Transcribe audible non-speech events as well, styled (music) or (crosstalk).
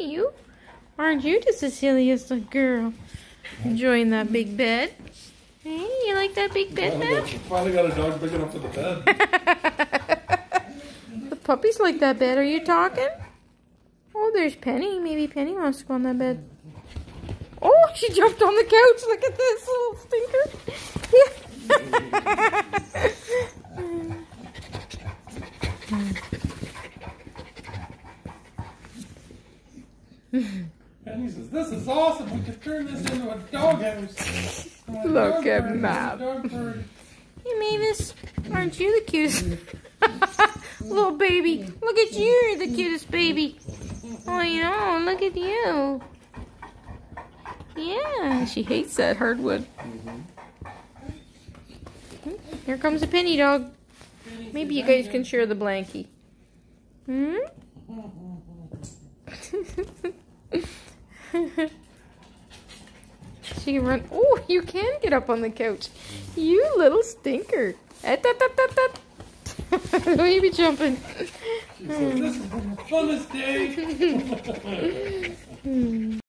Hey, you. Aren't you just the silliest little girl? Enjoying that big bed. Hey, you like that big bed, Finally man? got, finally got a dog big enough for the bed. (laughs) the puppies like that bed. Are you talking? Oh, there's Penny. Maybe Penny wants to go on that bed. Oh, she jumped on the couch. Look at this little stinker. (laughs) (laughs) Hmm. (laughs) Penny says, this is awesome. We could turn this into a dog house. A (laughs) Look dog at party, a Matt. Hey, Mavis. Aren't you the cutest? (laughs) little baby. Look at you. You're the cutest baby. Oh, you know. Look at you. Yeah, she hates that hardwood. Here comes a penny dog. Maybe you guys can share the blankie. Hmm? She can run. Oh, you can get up on the couch. You little stinker. Et, et, et, et, et. Baby jumping. She this is the funnest day. (laughs) Hmm.